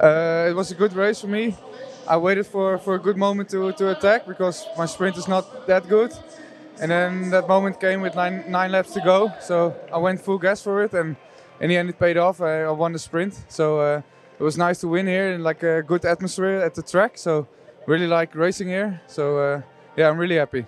Uh, it was a good race for me. I waited for, for a good moment to, to attack because my sprint is not that good. And then that moment came with nine, nine laps to go. So I went full gas for it. And in the end, it paid off. I, I won the sprint. So uh, it was nice to win here in like a good atmosphere at the track. So really like racing here. So uh, yeah, I'm really happy.